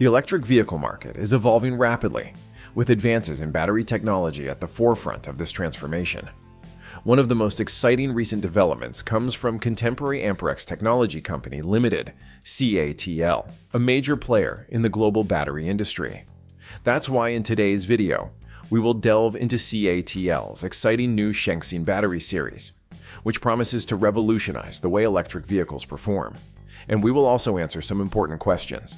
The electric vehicle market is evolving rapidly, with advances in battery technology at the forefront of this transformation. One of the most exciting recent developments comes from contemporary Amperex technology company Limited, CATL, a major player in the global battery industry. That's why in today's video, we will delve into CATL's exciting new Shenxing battery series, which promises to revolutionize the way electric vehicles perform. And we will also answer some important questions.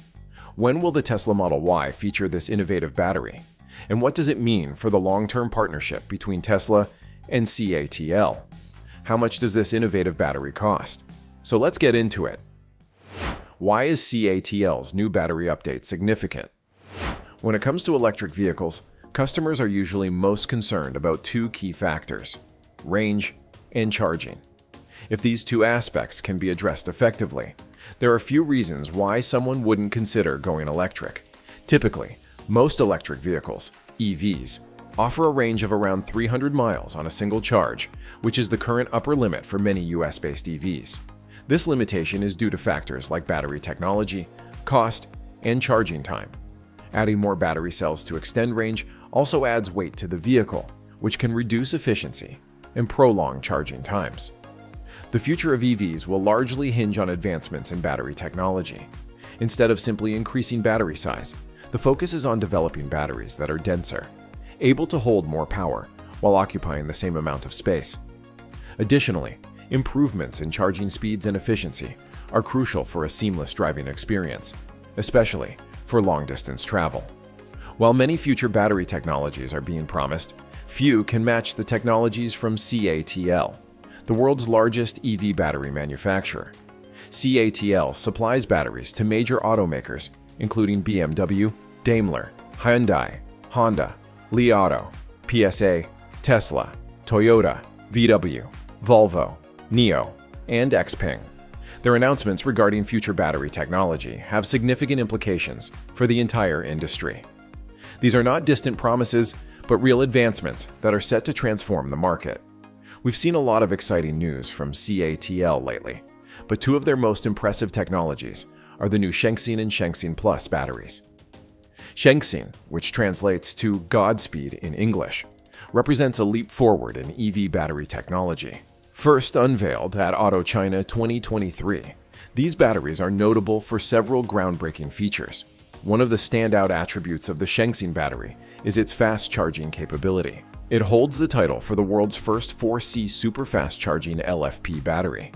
When will the Tesla Model Y feature this innovative battery? And what does it mean for the long-term partnership between Tesla and CATL? How much does this innovative battery cost? So let's get into it. Why is CATL's new battery update significant? When it comes to electric vehicles, customers are usually most concerned about two key factors range and charging. If these two aspects can be addressed effectively, there are few reasons why someone wouldn't consider going electric. Typically, most electric vehicles, EVs, offer a range of around 300 miles on a single charge, which is the current upper limit for many US based EVs. This limitation is due to factors like battery technology, cost, and charging time. Adding more battery cells to extend range also adds weight to the vehicle, which can reduce efficiency and prolong charging times. The future of EVs will largely hinge on advancements in battery technology. Instead of simply increasing battery size, the focus is on developing batteries that are denser, able to hold more power while occupying the same amount of space. Additionally, improvements in charging speeds and efficiency are crucial for a seamless driving experience, especially for long-distance travel. While many future battery technologies are being promised, few can match the technologies from CATL, the world's largest EV battery manufacturer. CATL supplies batteries to major automakers, including BMW, Daimler, Hyundai, Honda, Li Auto, PSA, Tesla, Toyota, VW, Volvo, NIO, and Xpeng. Their announcements regarding future battery technology have significant implications for the entire industry. These are not distant promises, but real advancements that are set to transform the market. We've seen a lot of exciting news from CATL lately, but two of their most impressive technologies are the new Shenxing and Shenxing Plus batteries. Shenxing, which translates to Godspeed in English, represents a leap forward in EV battery technology. First unveiled at Auto China 2023, these batteries are notable for several groundbreaking features. One of the standout attributes of the Shenxing battery is its fast charging capability. It holds the title for the world's first 4C super fast charging LFP battery.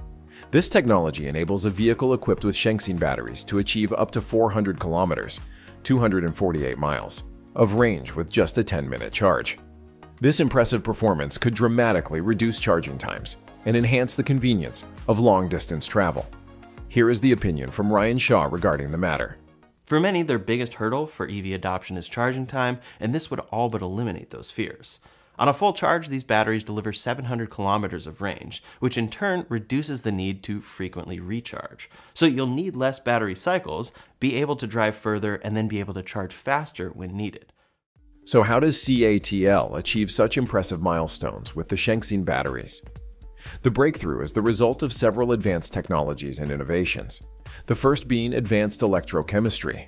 This technology enables a vehicle equipped with Shenxing batteries to achieve up to 400 kilometers, 248 miles, of range with just a 10-minute charge. This impressive performance could dramatically reduce charging times and enhance the convenience of long-distance travel. Here is the opinion from Ryan Shaw regarding the matter. For many, their biggest hurdle for EV adoption is charging time, and this would all but eliminate those fears. On a full charge, these batteries deliver 700 kilometers of range, which in turn reduces the need to frequently recharge. So you'll need less battery cycles, be able to drive further, and then be able to charge faster when needed. So how does CATL achieve such impressive milestones with the Shenxing batteries? The breakthrough is the result of several advanced technologies and innovations the first being advanced electrochemistry.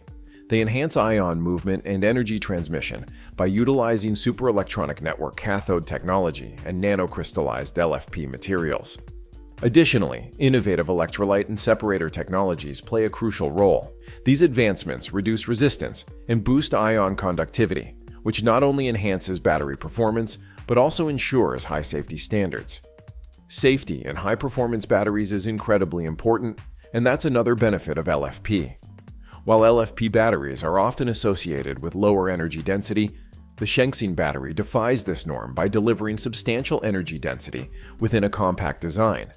They enhance ion movement and energy transmission by utilizing superelectronic network cathode technology and nanocrystallized LFP materials. Additionally, innovative electrolyte and separator technologies play a crucial role. These advancements reduce resistance and boost ion conductivity, which not only enhances battery performance, but also ensures high safety standards. Safety in high performance batteries is incredibly important and that's another benefit of LFP. While LFP batteries are often associated with lower energy density, the Shenxing battery defies this norm by delivering substantial energy density within a compact design.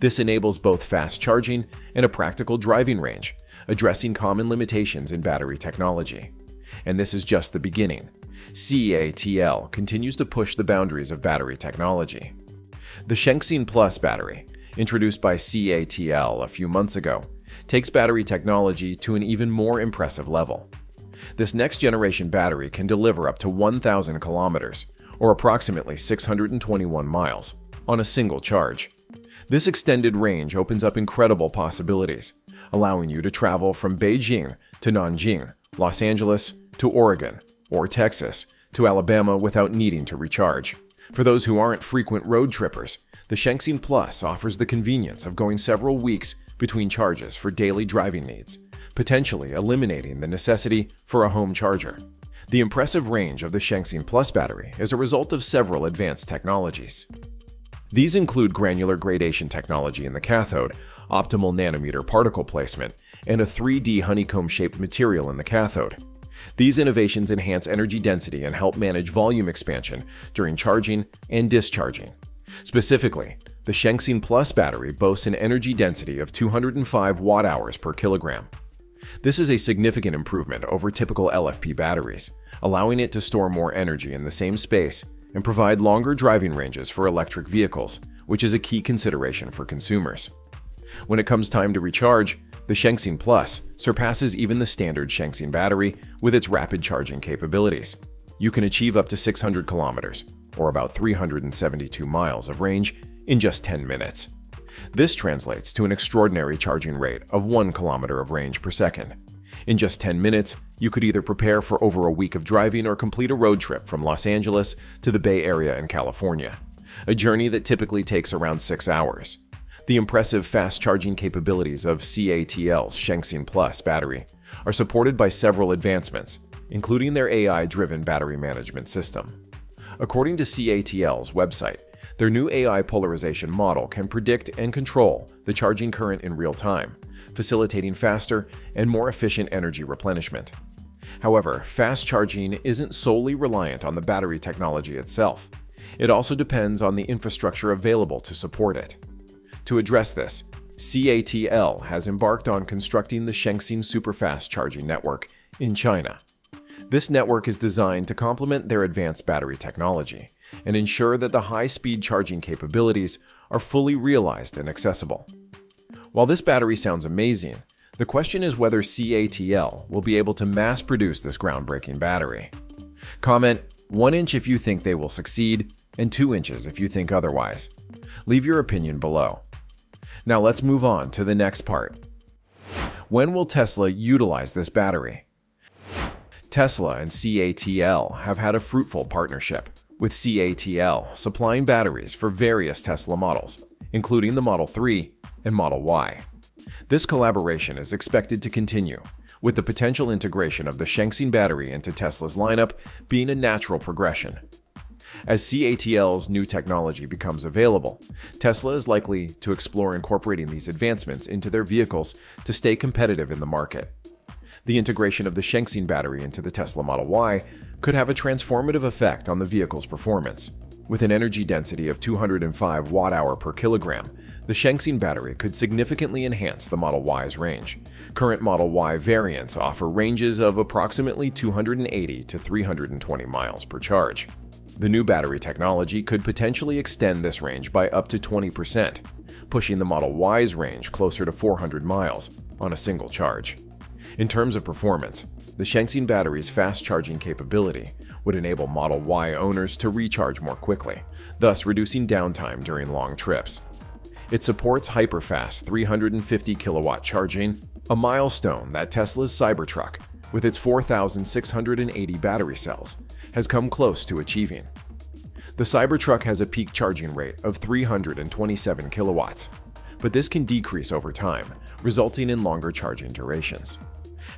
This enables both fast charging and a practical driving range, addressing common limitations in battery technology. And this is just the beginning. CATL continues to push the boundaries of battery technology. The Shenxing Plus battery introduced by CATL a few months ago, takes battery technology to an even more impressive level. This next generation battery can deliver up to 1,000 kilometers, or approximately 621 miles, on a single charge. This extended range opens up incredible possibilities, allowing you to travel from Beijing to Nanjing Los Angeles to Oregon, or Texas to Alabama without needing to recharge. For those who aren't frequent road trippers, the Shenxing Plus offers the convenience of going several weeks between charges for daily driving needs, potentially eliminating the necessity for a home charger. The impressive range of the Shenxing Plus battery is a result of several advanced technologies. These include granular gradation technology in the cathode, optimal nanometer particle placement, and a 3D honeycomb-shaped material in the cathode. These innovations enhance energy density and help manage volume expansion during charging and discharging. Specifically, the Shenxing Plus battery boasts an energy density of 205 watt-hours per kilogram. This is a significant improvement over typical LFP batteries, allowing it to store more energy in the same space and provide longer driving ranges for electric vehicles, which is a key consideration for consumers. When it comes time to recharge, the Shenxing Plus surpasses even the standard Shenxing battery with its rapid charging capabilities. You can achieve up to 600 kilometers, or about 372 miles of range, in just 10 minutes. This translates to an extraordinary charging rate of 1 kilometer of range per second. In just 10 minutes, you could either prepare for over a week of driving or complete a road trip from Los Angeles to the Bay Area in California, a journey that typically takes around 6 hours. The impressive fast charging capabilities of CATL's Shenxing Plus battery are supported by several advancements, including their AI-driven battery management system. According to CATL's website, their new AI polarization model can predict and control the charging current in real time, facilitating faster and more efficient energy replenishment. However, fast charging isn't solely reliant on the battery technology itself. It also depends on the infrastructure available to support it. To address this, CATL has embarked on constructing the Shenxing Superfast Charging Network in China. This network is designed to complement their advanced battery technology and ensure that the high-speed charging capabilities are fully realized and accessible. While this battery sounds amazing, the question is whether CATL will be able to mass produce this groundbreaking battery. Comment 1 inch if you think they will succeed, and 2 inches if you think otherwise. Leave your opinion below. Now let's move on to the next part. When will Tesla utilize this battery? Tesla and CATL have had a fruitful partnership, with CATL supplying batteries for various Tesla models, including the Model 3 and Model Y. This collaboration is expected to continue, with the potential integration of the Shenxing battery into Tesla's lineup being a natural progression as CATL's new technology becomes available, Tesla is likely to explore incorporating these advancements into their vehicles to stay competitive in the market. The integration of the Shenxing battery into the Tesla Model Y could have a transformative effect on the vehicle's performance. With an energy density of 205 watt-hour per kilogram, the Shenxing battery could significantly enhance the Model Y's range. Current Model Y variants offer ranges of approximately 280 to 320 miles per charge. The new battery technology could potentially extend this range by up to 20%, pushing the Model Y's range closer to 400 miles on a single charge. In terms of performance, the Shenxing battery's fast charging capability would enable Model Y owners to recharge more quickly, thus reducing downtime during long trips. It supports hyperfast 350 kilowatt charging, a milestone that Tesla's Cybertruck, with its 4,680 battery cells, has come close to achieving. The Cybertruck has a peak charging rate of 327 kilowatts, but this can decrease over time, resulting in longer charging durations.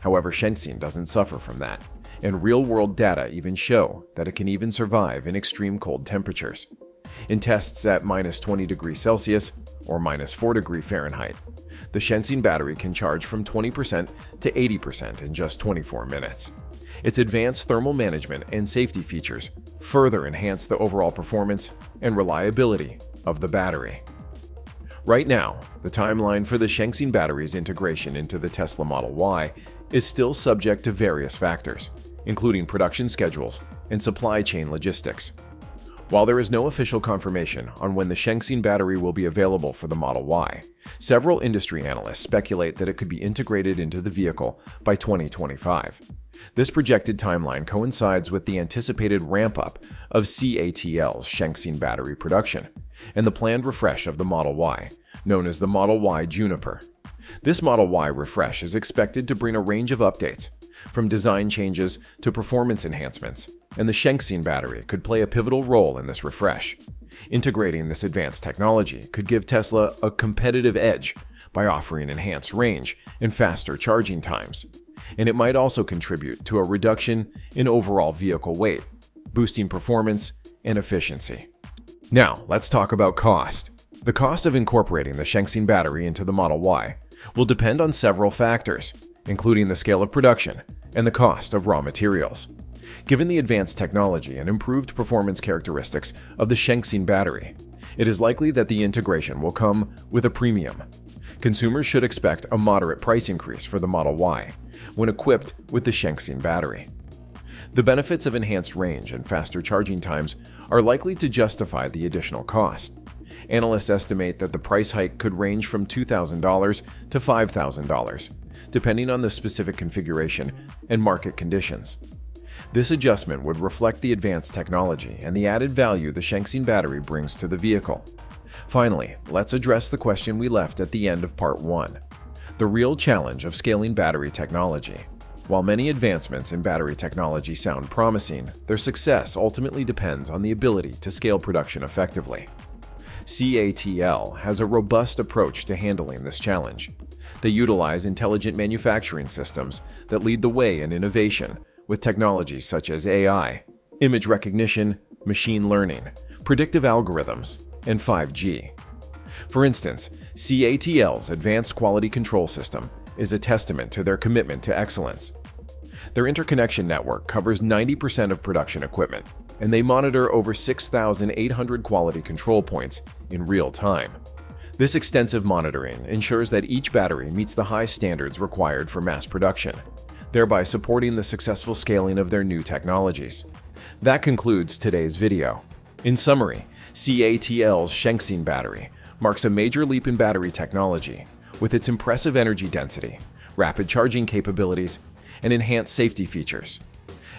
However, Shenxing doesn't suffer from that, and real-world data even show that it can even survive in extreme cold temperatures. In tests at minus 20 degrees Celsius or minus 4 degree Fahrenheit, the Shenxing battery can charge from 20% to 80% in just 24 minutes. Its advanced thermal management and safety features further enhance the overall performance and reliability of the battery. Right now, the timeline for the Shenxing battery's integration into the Tesla Model Y is still subject to various factors, including production schedules and supply chain logistics. While there is no official confirmation on when the Shenxing battery will be available for the Model Y, several industry analysts speculate that it could be integrated into the vehicle by 2025. This projected timeline coincides with the anticipated ramp-up of CATL's Shenxing battery production and the planned refresh of the Model Y, known as the Model Y Juniper. This Model Y refresh is expected to bring a range of updates, from design changes to performance enhancements, and the Shenxing battery could play a pivotal role in this refresh. Integrating this advanced technology could give Tesla a competitive edge by offering enhanced range and faster charging times, and it might also contribute to a reduction in overall vehicle weight, boosting performance and efficiency. Now, let's talk about cost. The cost of incorporating the Shenxing battery into the Model Y will depend on several factors, including the scale of production and the cost of raw materials. Given the advanced technology and improved performance characteristics of the Shenxing battery, it is likely that the integration will come with a premium. Consumers should expect a moderate price increase for the Model Y when equipped with the Shenxing battery. The benefits of enhanced range and faster charging times are likely to justify the additional cost. Analysts estimate that the price hike could range from $2,000 to $5,000, depending on the specific configuration and market conditions. This adjustment would reflect the advanced technology and the added value the Shenxing battery brings to the vehicle. Finally, let's address the question we left at the end of part 1 the real challenge of scaling battery technology. While many advancements in battery technology sound promising, their success ultimately depends on the ability to scale production effectively. CATL has a robust approach to handling this challenge. They utilize intelligent manufacturing systems that lead the way in innovation with technologies such as AI, image recognition, machine learning, predictive algorithms, and 5G. For instance, CATL's advanced quality control system is a testament to their commitment to excellence. Their interconnection network covers 90% of production equipment, and they monitor over 6,800 quality control points in real time. This extensive monitoring ensures that each battery meets the high standards required for mass production, thereby supporting the successful scaling of their new technologies. That concludes today's video. In summary, CATL's Shenxing battery marks a major leap in battery technology with its impressive energy density, rapid charging capabilities, and enhanced safety features.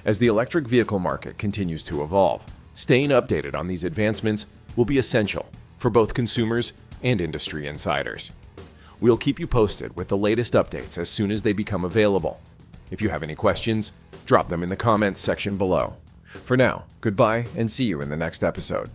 As the electric vehicle market continues to evolve, staying updated on these advancements will be essential for both consumers and industry insiders. We'll keep you posted with the latest updates as soon as they become available. If you have any questions, drop them in the comments section below. For now, goodbye and see you in the next episode.